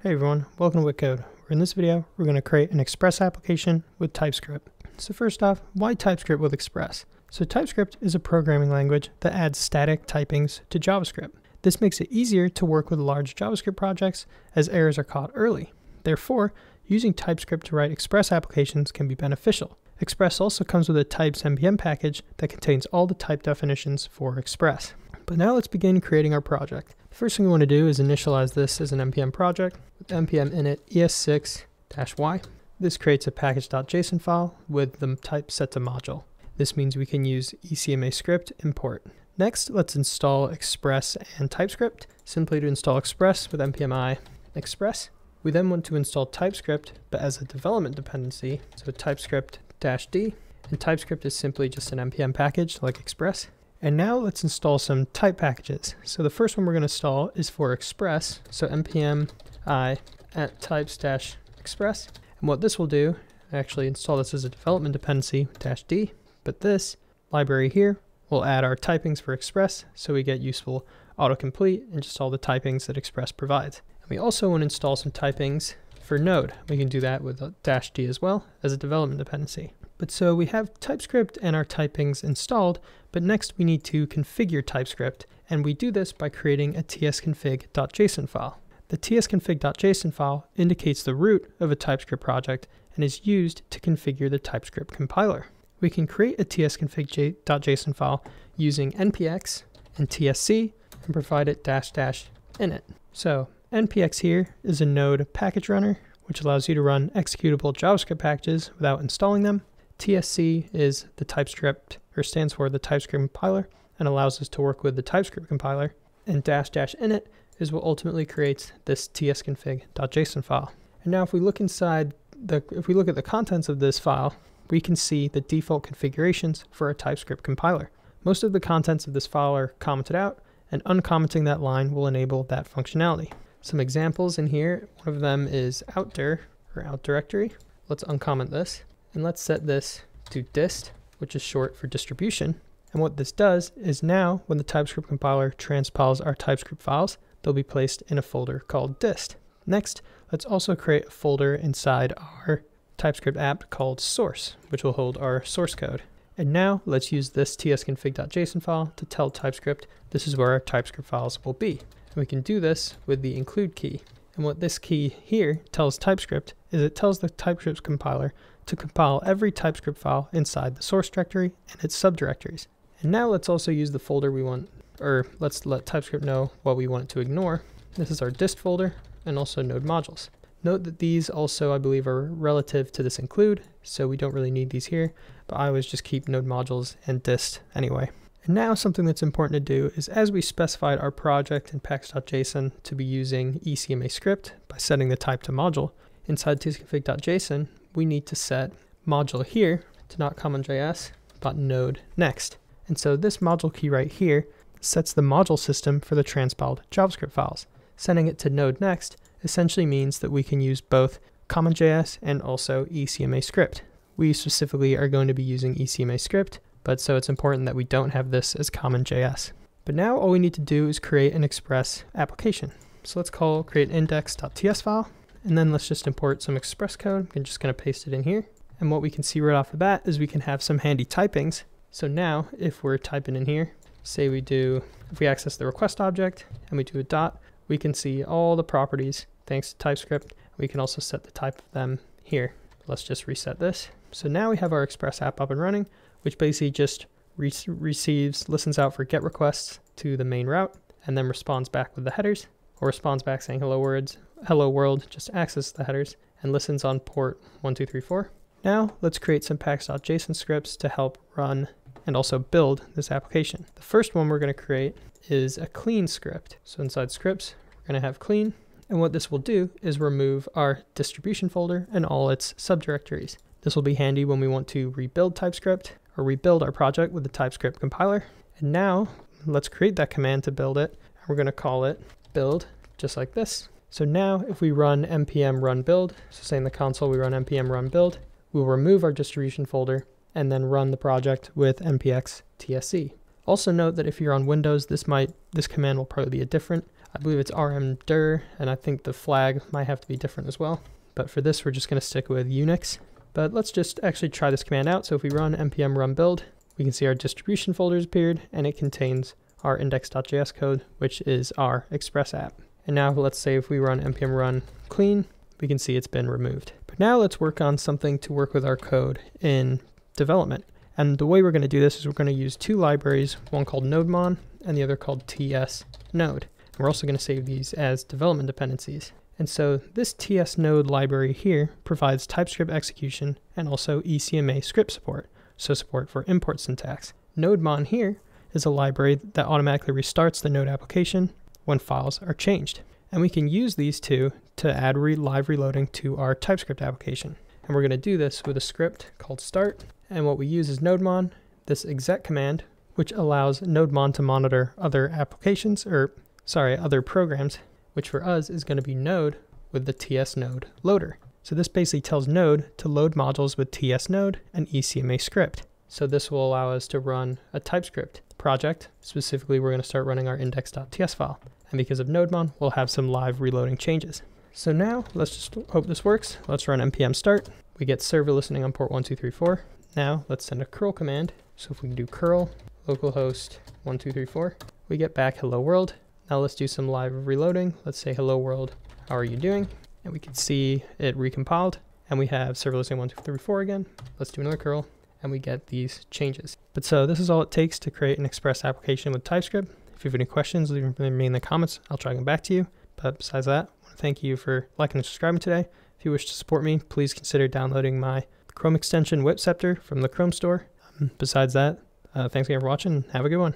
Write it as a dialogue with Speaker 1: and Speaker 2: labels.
Speaker 1: Hey everyone, welcome to WittCode. In this video, we're going to create an Express application with TypeScript. So first off, why TypeScript with Express? So TypeScript is a programming language that adds static typings to JavaScript. This makes it easier to work with large JavaScript projects as errors are caught early. Therefore, using TypeScript to write Express applications can be beneficial. Express also comes with a types npm package that contains all the type definitions for Express. But now let's begin creating our project. The first thing we want to do is initialize this as an npm project with npm init es6-y. This creates a package.json file with the type set to module. This means we can use ECMAScript import. Next, let's install Express and TypeScript. Simply to install Express with npm i express. We then want to install TypeScript, but as a development dependency, so TypeScript-d, and TypeScript is simply just an npm package like Express. And now let's install some type packages. So the first one we're going to install is for Express. So npm i at types dash express. And what this will do, I actually install this as a development dependency, dash d, but this library here will add our typings for Express so we get useful autocomplete and just all the typings that Express provides. And we also want to install some typings for Node. We can do that with dash d as well as a development dependency. But so we have TypeScript and our typings installed, but next we need to configure TypeScript, and we do this by creating a tsconfig.json file. The tsconfig.json file indicates the root of a TypeScript project and is used to configure the TypeScript compiler. We can create a tsconfig.json file using npx and tsc and provide it dash dash init. So npx here is a node package runner, which allows you to run executable JavaScript packages without installing them. TSC is the TypeScript, or stands for the TypeScript compiler, and allows us to work with the TypeScript compiler. And dash dash init is what ultimately creates this tsconfig.json file. And now if we look inside the, if we look at the contents of this file, we can see the default configurations for a TypeScript compiler. Most of the contents of this file are commented out, and uncommenting that line will enable that functionality. Some examples in here, one of them is outdir, or out directory. Let's uncomment this. And let's set this to dist, which is short for distribution. And what this does is now when the TypeScript compiler transpiles our TypeScript files, they'll be placed in a folder called dist. Next, let's also create a folder inside our TypeScript app called source, which will hold our source code. And now let's use this tsconfig.json file to tell TypeScript this is where our TypeScript files will be. And we can do this with the include key. And what this key here tells TypeScript is it tells the TypeScript compiler to compile every TypeScript file inside the source directory and its subdirectories. And now let's also use the folder we want, or let's let TypeScript know what we want it to ignore. This is our dist folder and also node modules. Note that these also, I believe, are relative to this include, so we don't really need these here, but I always just keep node modules and dist anyway. And now something that's important to do is as we specified our project in package.json to be using ECMAScript by setting the type to module, inside tsconfig.json, we need to set module here to not CommonJS, but node next. And so this module key right here sets the module system for the transpiled JavaScript files. Sending it to node next essentially means that we can use both CommonJS and also ECMAScript. We specifically are going to be using ECMAScript, but so it's important that we don't have this as CommonJS. But now all we need to do is create an Express application. So let's call create index.ts file and then let's just import some Express code. I'm just going to paste it in here. And what we can see right off the bat is we can have some handy typings. So now if we're typing in here, say we do, if we access the request object and we do a dot, we can see all the properties thanks to TypeScript. We can also set the type of them here. Let's just reset this. So now we have our Express app up and running, which basically just re receives, listens out for GET requests to the main route, and then responds back with the headers, or responds back saying hello words, hello world, just access the headers, and listens on port 1234. Now let's create some package.json scripts to help run and also build this application. The first one we're going to create is a clean script. So inside scripts, we're going to have clean. And what this will do is remove our distribution folder and all its subdirectories. This will be handy when we want to rebuild TypeScript or rebuild our project with the TypeScript compiler. And now let's create that command to build it. We're going to call it build just like this. So now if we run npm run build, so say in the console we run npm run build, we'll remove our distribution folder and then run the project with npx tsc. Also note that if you're on Windows, this might this command will probably be a different. I believe it's rmdir, and I think the flag might have to be different as well. But for this, we're just going to stick with Unix. But let's just actually try this command out. So if we run npm run build, we can see our distribution folders appeared, and it contains our index.js code, which is our Express app. And now let's say if we run npm run clean, we can see it's been removed. But now let's work on something to work with our code in development. And the way we're going to do this is we're going to use two libraries, one called NodeMon and the other called TS Node. And we're also going to save these as development dependencies. And so this TS Node library here provides TypeScript execution and also ECMA script support, so support for import syntax. NodeMon here is a library that automatically restarts the Node application when files are changed. And we can use these two to add re live reloading to our TypeScript application. And we're going to do this with a script called start. And what we use is nodemon, this exec command, which allows nodemon to monitor other applications, or sorry, other programs, which for us is going to be node with the TS node loader. So this basically tells node to load modules with TS node and ECMA script. So this will allow us to run a TypeScript project. Specifically, we're going to start running our index.ts file. And because of nodemon, we'll have some live reloading changes. So now let's just hope this works. Let's run npm start. We get server listening on port 1234. Now let's send a curl command. So if we can do curl localhost 1234, we get back hello world. Now let's do some live reloading. Let's say hello world, how are you doing? And we can see it recompiled and we have server listening 1234 again. Let's do another curl and we get these changes. But so this is all it takes to create an Express application with TypeScript. If you have any questions, leave them in the comments. I'll try to get back to you. But besides that, I want to thank you for liking and subscribing today. If you wish to support me, please consider downloading my Chrome extension WittCepter from the Chrome store. Um, besides that, uh, thanks again for watching. Have a good one.